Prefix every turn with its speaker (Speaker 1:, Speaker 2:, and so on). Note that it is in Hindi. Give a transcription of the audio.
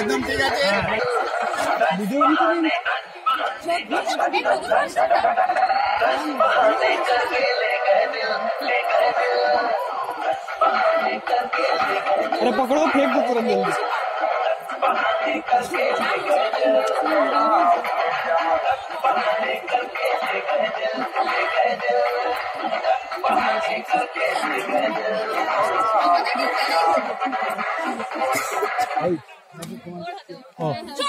Speaker 1: एकदम तेज आते
Speaker 2: अरे पकड़ो फेंक दो तुरंत जल्दी Oh.